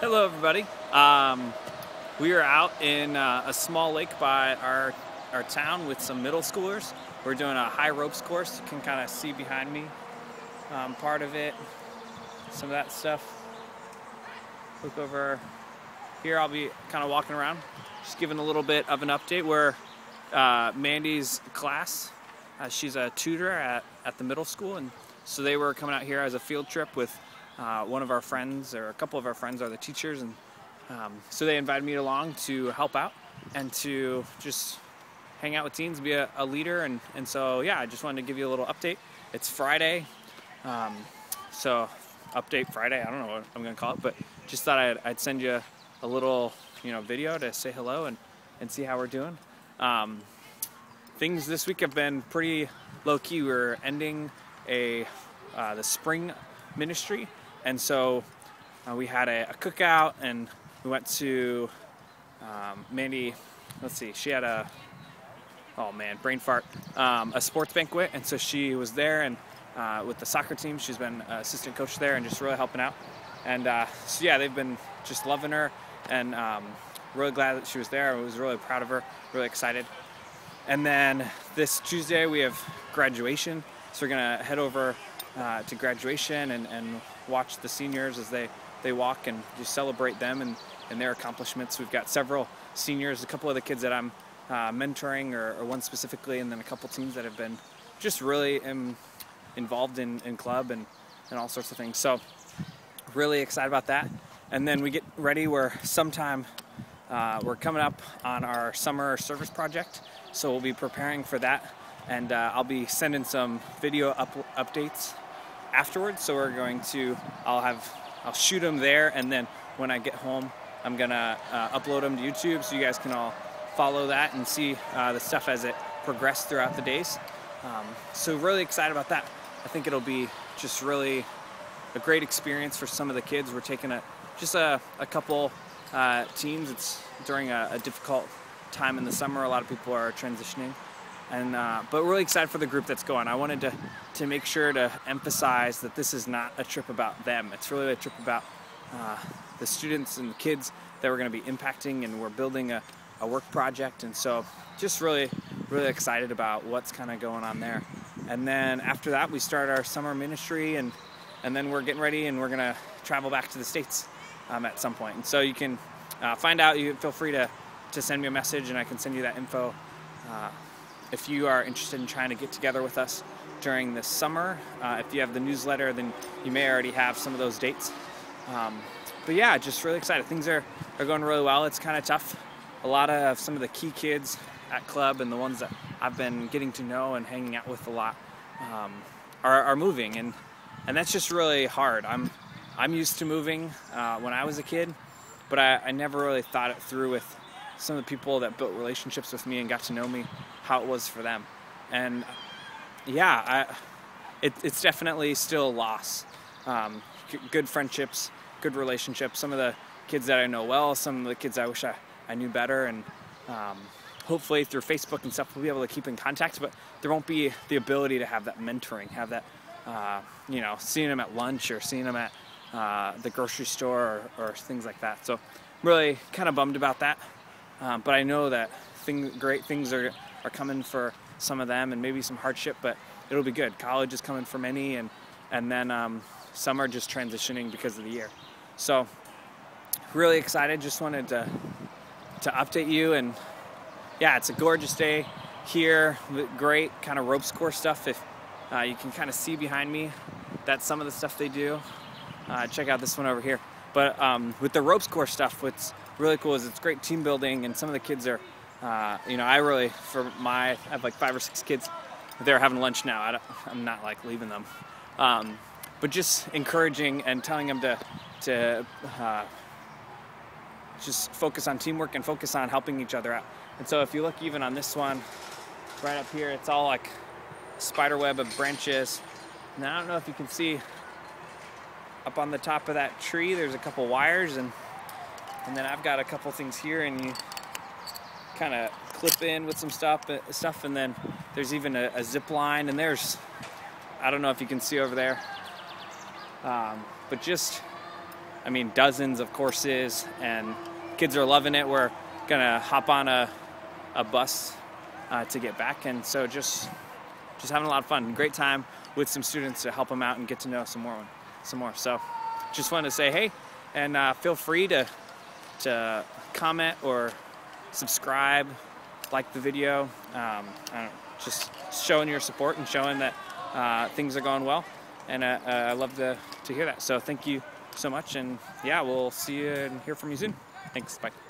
Hello, everybody. Um, we are out in uh, a small lake by our our town with some middle schoolers. We're doing a high ropes course. You can kind of see behind me um, part of it, some of that stuff. Look over here. I'll be kind of walking around, just giving a little bit of an update. Where uh, Mandy's class, uh, she's a tutor at, at the middle school, and so they were coming out here as a field trip with uh, one of our friends, or a couple of our friends are the teachers, and um, so they invited me along to help out and to just hang out with teens, be a, a, leader, and, and so yeah, I just wanted to give you a little update. It's Friday, um, so update Friday. I don't know what I'm gonna call it, but just thought I'd, I'd send you a little you know video to say hello and, and see how we're doing. Um, things this week have been pretty low key. We're ending a uh, the spring ministry, and so uh, we had a, a, cookout, and we went to um, Mandy. Let's see, she had a oh man, brain fart, um, a sports banquet, and so she was there and uh, with the soccer team. She's been assistant coach there and just really helping out. And uh, so yeah, they've been just loving her and um, really glad that she was there. I was really proud of her, really excited. And then this Tuesday we have graduation, so we're gonna head over uh, to graduation and, and watch the seniors as they, they walk and just celebrate them and, and their accomplishments. We've got several seniors, a couple of the kids that I'm uh, mentoring, or, or, one specifically, and then a couple teams that have been just really involved in, in club and, and all sorts of things. So, really excited about that. And then we get ready. We're sometime uh, we're coming up on our summer service project, so we'll be preparing for that. And uh, I'll be sending some video up, updates afterwards. So we're going to I'll have I'll shoot them there, and then when I get home, I'm gonna uh, upload them to YouTube so you guys can all follow that and see uh, the stuff as it progressed throughout the days. Um, so really excited about that. I think it'll be just really a great experience for some of the kids. We're taking a just a, a couple uh, teams. It's during a, a, difficult time in the summer. A lot of people are transitioning, and uh, but really excited for the group that's going. I wanted to to make sure to emphasize that this is not a trip about them. It's really a trip about uh, the students and the kids that we're going to be impacting, and we're building a, a work project. And so, just really, really excited about what's kind of going on there. And then after that, we start our summer ministry, and and then we're getting ready, and we're going to travel back to the states um, at some point. And so you can uh, find out. You feel free to to send me a message, and I can send you that info. If you are interested in trying to get together with us during the summer, uh, if you have the newsletter, then you may already have some of those dates. Um, but yeah, just really excited. Things are, are going really well. It's kind of tough a lot of some of the key kids at club and the ones that I've been getting to know and hanging out with a lot um, are, are, moving, and and that's just really hard. I'm I'm used to moving uh, when I was a kid, but I, I, never really thought it through with some of the people that built relationships with me and got to know me, how it was for them, and yeah, I, it, it's definitely still a loss. Um, good friendships, good relationships. Some of the kids that I know well, some of the kids I wish I I knew better, and um, hopefully through Facebook and stuff we'll be able to keep in contact. But there won't be the ability to have that mentoring, have that, uh, you know, seeing them at lunch or seeing them at uh, the grocery store or, or, things like that. So I'm really kind of bummed about that. Um, but I know that thing, great things are are coming for some of them, and maybe some hardship, but it'll be good. College is coming for many, and and then um, some are just transitioning because of the year. So really excited. Just wanted to to update you. And yeah, it's a gorgeous day here. Great kind of ropes course stuff. If uh, you can kind of see behind me, that's some of the stuff they do. Uh, check out this one over here. But um, with the ropes course stuff, what's really cool is it's great team building, and some of the kids are, uh, you know, I really for my I have like five or six kids. They're having lunch now. I am not like leaving them, um, but just encouraging and telling them to to uh, just focus on teamwork and focus on helping each other out. And so if you look even on this one, right up here, it's all like spider web of branches. Now I don't know if you can see up on the top of that tree, there's a couple wires and and then I've got a couple things here and you kind of clip in with some stuff, uh, stuff and then there's even a, a, zip line and there's, I don't know if you can see over there, um, but just I mean, dozens of courses, and kids are loving it. We're gonna hop on a, a bus uh, to get back, and so just just having a lot of fun. Great time with some students to help them out and get to know some more, some more. So, just wanted to say hey, and uh, feel free to to comment or subscribe, like the video. Um, just showing your support and showing that uh, things are going well, and uh, uh, I love to to hear that. So thank you so much, and yeah, we'll see you and hear from you soon. Thanks. Bye.